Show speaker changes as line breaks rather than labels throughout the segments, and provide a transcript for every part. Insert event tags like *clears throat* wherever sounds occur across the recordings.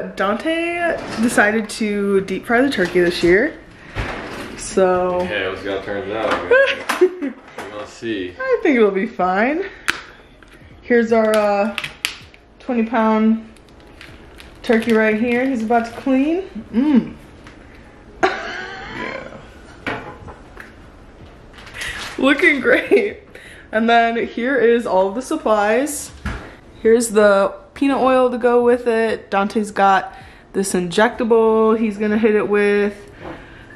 So Dante decided to deep fry the turkey this year. So
Okay, let's see how it turns out. We're gonna see.
I think it'll be fine. Here's our uh, 20 pound turkey right here. He's about to clean. Mmm.
Yeah. *laughs*
Looking great. And then here is all of the supplies. Here's the peanut oil to go with it. Dante's got this injectable he's gonna hit it with.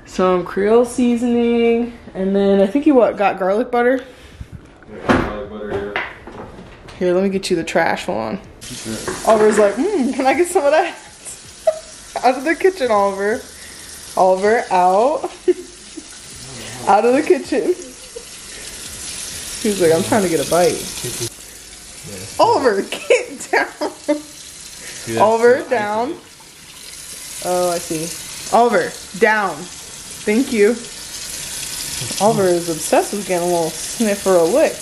Some Creole seasoning. And then I think he what got garlic butter.
Garlic butter here.
Here, let me get you the trash one. Oliver's like, hmm, can I get some of that? *laughs* out of the kitchen, Oliver. Oliver, out. *laughs* out of the kitchen. *laughs* He's like, I'm trying to get a bite. Oliver, *laughs* get down. Oliver, down. Oh, I see. Over, down. Thank you. Oliver is obsessed with getting a little sniff or a lick.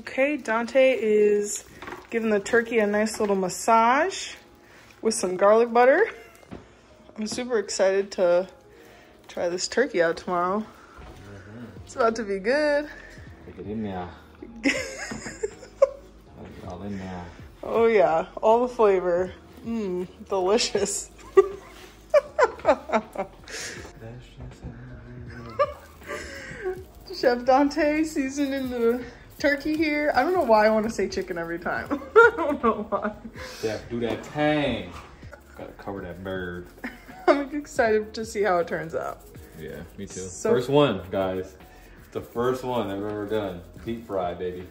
Okay, Dante is giving the turkey a nice little massage with some garlic butter. I'm super excited to try this turkey out tomorrow. It's about to be good.
Take it in now. *laughs* All in now.
Oh yeah, all the flavor. Mmm, delicious. *laughs* Chef Dante seasoning the turkey here. I don't know why I want to say chicken every time. *laughs* I don't know why.
Do that tang. Gotta cover that bird. *laughs*
I'm excited to see how it turns out.
Yeah, me too.
So-
first one, guys. The first one I've ever done. Deep fry, baby.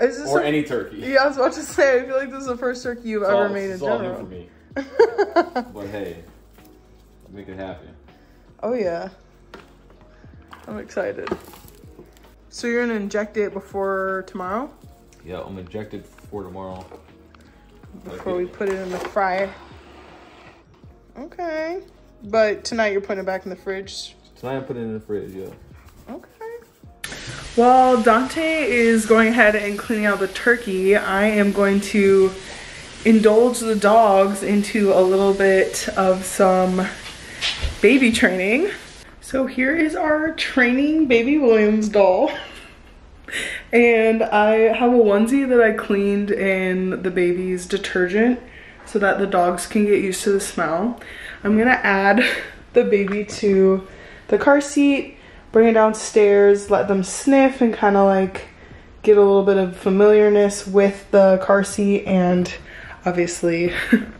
Is this
Or
a-
any turkey.
Yeah, I was about to say. I feel like this is the first turkey you've
It's
ever
all-
made in
it's all new
general.
for me. *laughs* But hey, make it happen.
oh yeah, I'm excited. So you're gonna inject it before tomorrow?
Yeah, I'm injected for tomorrow.
before we put it in the fryer. Okay. But tonight you're putting it back in the fridge.
Tonight I put it in the fridge, yeah.
Okay. While Dante is going ahead and cleaning out the turkey, I am going to indulge the dogs into a little bit of some baby training. So here is our training baby Williams doll. And I have a onesie that I cleaned in the baby's detergent so that the dogs can get used to the smell. I'm gonna add *laughs* the baby to the car seat, bring it downstairs, let them sniff and kind of like get a little bit of familiarness with the car seat and obviously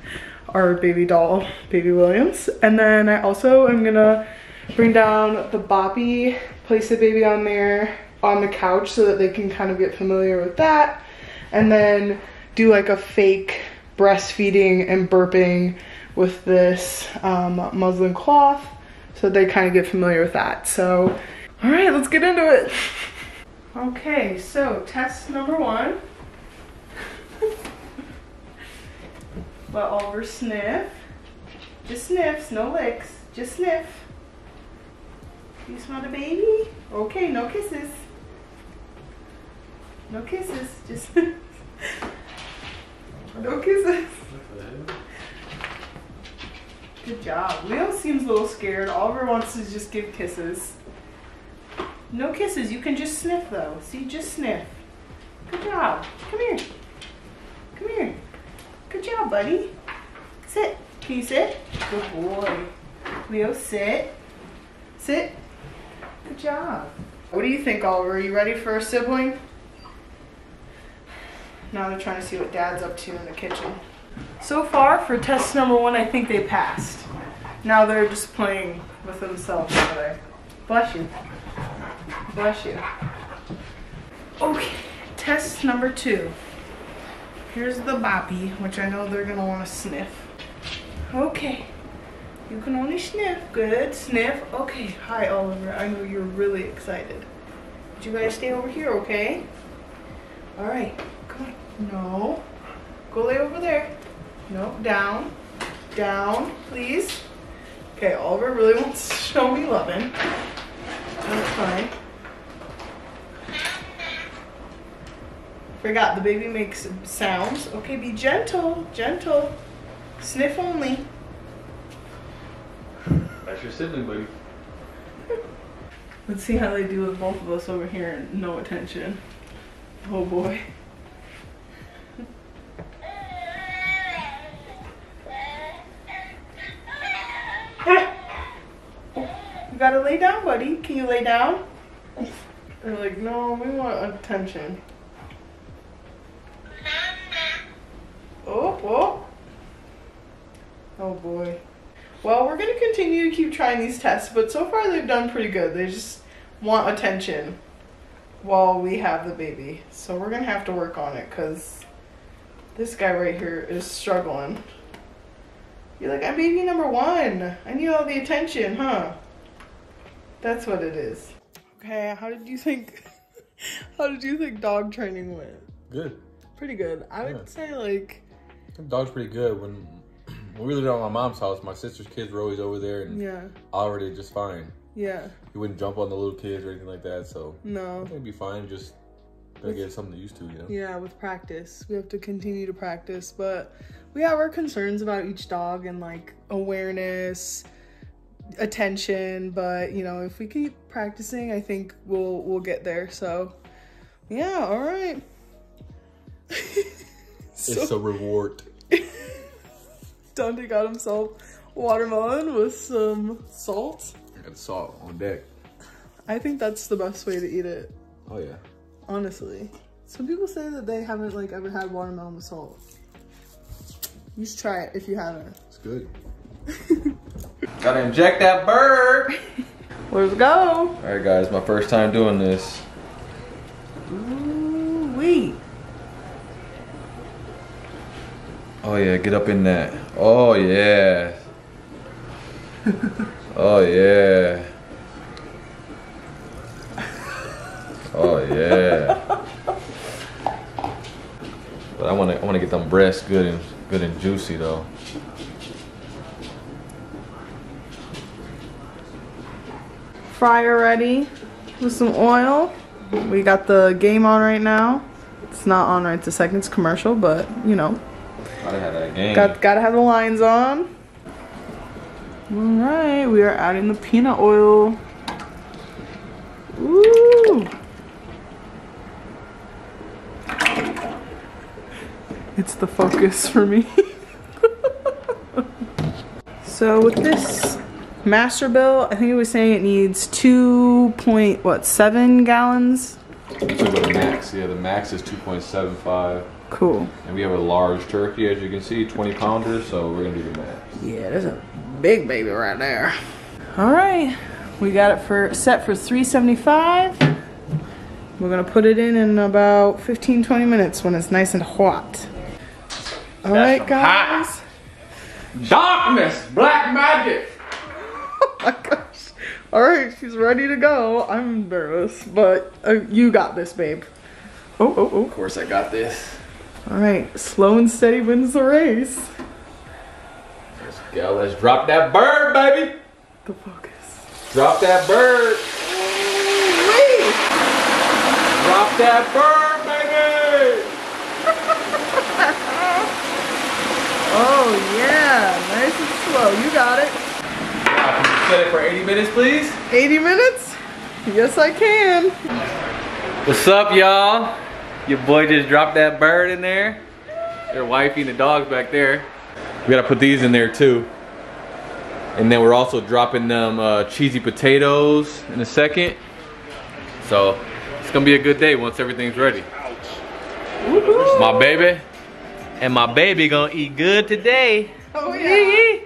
*laughs* our baby doll, Baby Williams. And then I also am gonna bring down the boppy, place the baby on there on the couch so that they can kind of get familiar with that. And then do like a fake breastfeeding and burping with this um, muslin cloth so they kind of get familiar with that. So, all right, let's get into it. Okay, so test number one. Let Oliver sniff. Just sniffs, no licks. Just sniff. You smell the baby? Okay, no kisses. No kisses. Just *laughs* no kisses. Good job. Leo seems a little scared. Oliver wants to just give kisses. No kisses. You can just sniff though. See, just sniff. Good job. Come here. Come here. Good job, buddy. Sit. Can you sit? Good boy. Leo, sit. Sit. Good job. What do you think, Oliver? Are you ready for a sibling? Now they're trying to see what Dad's up to in the kitchen. So far, for test number one, I think they passed. Now they're just playing with themselves over there. Bless you. Bless you. Okay, test number two. Here's the boppy, which I know they're gonna want to sniff. Okay. You can only sniff. Good. Sniff. Okay. Hi, Oliver. I know you're really excited. But you guys stay over here, okay? All right. Come on. No. Go lay over there. No. Down. Down, please. Okay, Oliver really wants to show me loving. That's fine. Forgot the baby makes sounds. Okay, be gentle, gentle. Sniff only.
That's your sibling, buddy. *laughs*
Let's see how they do with both of us over here and no attention. Oh boy. Gotta lay down, buddy. Can you lay down? They're like, no, we want attention. Oh, oh. Oh boy. Well, we're gonna continue to keep trying these tests, but so far they've done pretty good. They just want attention while we have the baby. So we're gonna have to work on it because this guy right here is struggling. You're like, I'm baby number one. I need all the attention, huh? That's what it is. Okay, how did you think? *laughs* how did you think dog training went?
Good.
Pretty good. I would say like,
The dog's pretty good. When *clears throat* when we lived at my mom's house, my sister's kids were always over there, and
yeah,
already just fine.
yeah,
He wouldn't jump on the little kids or anything like that, so I
no.
think it'd be fine. Just gotta get something used to, you know.
Yeah, with practice. We have to continue to practice, but we have our concerns about each dog and like awareness, attention, but you know, if we keep practicing, I think we'll we'll get there. So, yeah, all right. *laughs*
It's a reward. *laughs*
Dante got himself watermelon with some salt.
Got salt on deck.
I think that's the best way to eat it,
Oh yeah.
honestly. Some people say that they haven't like ever had watermelon with salt. You should try it if you haven't.
It's good. *laughs*
Gotta inject that bird.
Let's go.
All right, guys, my first time doing this.
Ooh, wait.
Oh yeah, get up in that. Oh yeah. oh yeah. Oh yeah. But I wanna I wanna get them breasts good and good and juicy though.
Fryer ready with some oil. We got the game on right now. It's not on right this second. It's commercial, but you know,
Gotta have that game.
got gotta have the lines on. All right, we are adding the peanut oil. Ooh. It's the focus for me. *laughs* so with this Masterbuilt, I think it was saying it needs two point what seven gallons.
So the max, yeah, the max is 2.75.
Cool.
And we have a large turkey, as you can see, 20 pounders, so we're gonna do the max.
Yeah, there's a big baby right there. All right, we got it for set for 375. We're gonna put it in in about 15, 20 minutes when it's nice and hot. All right,
some
guys.
Darkness! Black magic!
Oh. All right, she's ready to go. I'm embarrassed, but uh, you got this, babe. Oh, oh,
Of course I got this.
oh. All right, slow and steady wins the race.
Let's go, let's drop that bird, baby!
The focus.
Drop that bird!
Wait.
Drop that bird, baby! *laughs*
Oh yeah, nice and slow. You got it.
Now, can you set it for 80 minutes, please?
80 minutes? Yes, I can.
What's up, y'all? Your boy just dropped that bird in there. Their wifey and the dogs back there. We gotta put these in there too. And then we're also dropping them uh, cheesy potatoes in a second. So it's gonna be a good day once everything's ready. My baby and my baby gonna eat good today.
Oh yeah.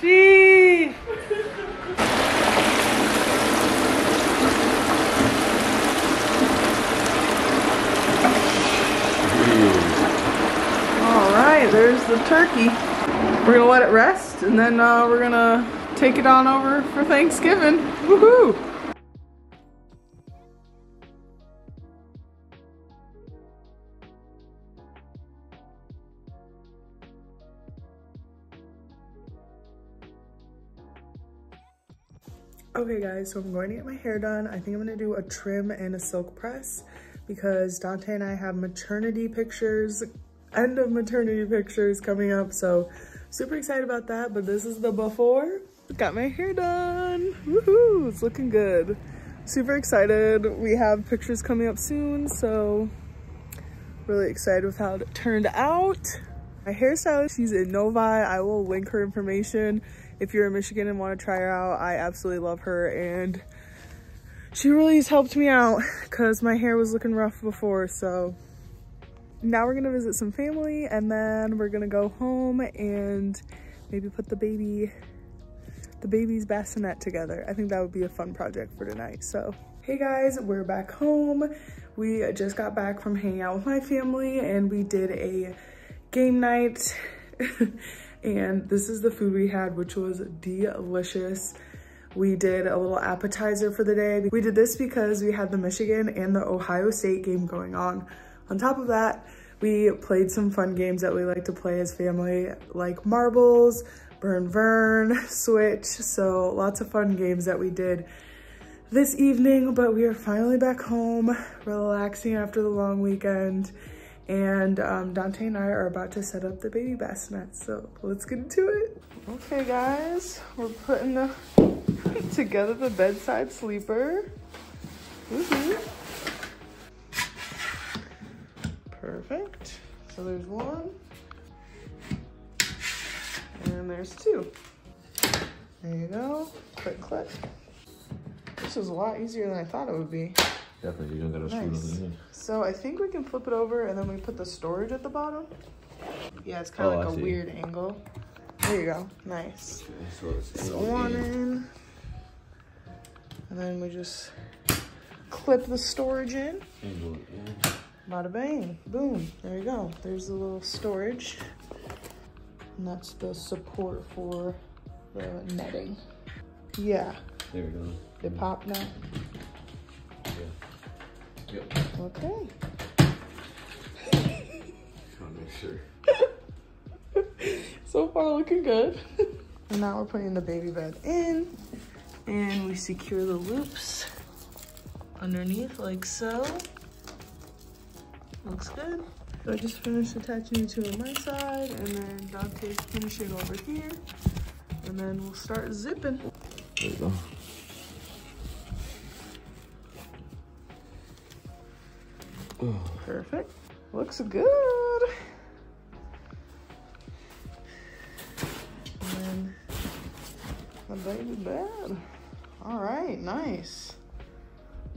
She.
All right, there's the turkey. We're gonna let it rest, and then uh, we're gonna take it on over for Thanksgiving. Woohoo! Okay guys, so I'm going to get my hair done. I think I'm gonna do a trim and a silk press. because Dante and I have maternity pictures, end of maternity pictures coming up. So super excited about that. But this is the before. Got my hair done. Woohoo, it's looking good. Super excited. We have pictures coming up soon. So really excited with how it turned out. My hairstylist, she's in Novi. I will link her information. If you're in Michigan and want to try her out, I absolutely love her. And she really has helped me out because my hair was looking rough before. So now we're gonna visit some family and then we're gonna go home and maybe put the baby, the baby's bassinet together. I think that would be a fun project for tonight. So, hey guys, we're back home. We just got back from hanging out with my family and we did a game night. *laughs* and this is the food we had, which was delicious. We did a little appetizer for the day. We did this because we had the Michigan and the Ohio State game going on. On top of that, we played some fun games that we like to play as family, like marbles, burn vern, *laughs* switch. So lots of fun games that we did this evening, but we are finally back home, relaxing after the long weekend. And um, Dante and I are about to set up the baby bassinet. So let's get into it. Okay guys, we're putting the, *laughs* together the bedside sleeper. Perfect. So there's one. And there's two. There you go. Click, click. This was a lot easier than I thought it would be.
Definitely, you don't gotta
Nice.
screw them
So I think we can flip it over and then we put the storage at the bottom. Yeah, it's kind of
Oh,
like
I
a
see.
weird angle. There you go. Nice.
in. So it's
So one in. And then we just clip the storage in.
Angle,
Bada bang. Boom. There you go. There's the little storage. And that's the support for the netting. Yeah.
There we go.
It popped now.
Yep.
Okay.
Just wanna make sure. *laughs*
So far looking good. *laughs* and now we're putting the baby bed in and we secure the loops underneath like so. Looks good. So I just finished attaching the two on my side and then Dante's finishing over here. And then we'll start zipping.
There we go.
Perfect. Looks good. And then the baby bed. All right, nice.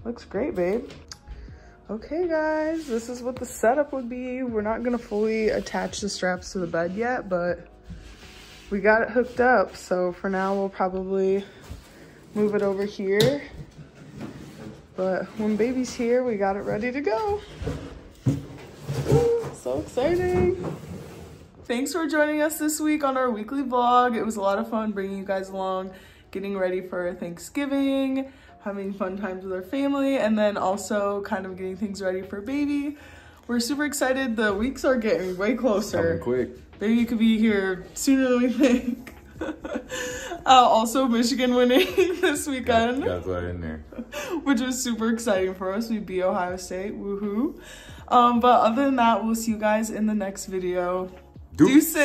Looks great, babe. Okay, guys, this is what the setup would be. We're not gonna fully attach the straps to the bed yet, but we got it hooked up. So for now, we'll probably move it over here. But when baby's here, we got it ready to go. Ooh, so exciting. Thanks for joining us this week on our weekly vlog. It was a lot of fun bringing you guys along, getting ready for Thanksgiving, having fun times with our family, and then also kind of getting things ready for baby. We're super excited. The weeks are getting way closer.
Coming quick.
Baby could be here sooner than we think. *laughs* uh, also, Michigan winning *laughs* this weekend
Gotta go ahead in there. *laughs*
which was super exciting for us. We beat Ohio State, woohoo. Um, but other than that, we'll see you guys in the next video. Deuces.